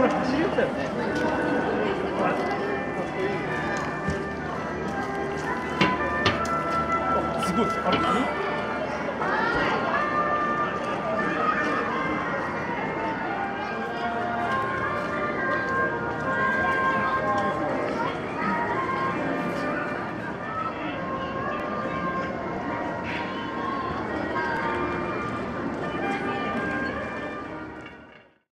これ走だよねすごいあれ